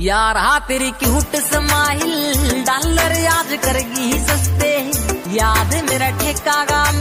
यार हा तेरी क्यूट स्माइल डॉलर याद करेगी सस्ते। याद मेरा ठेका गाम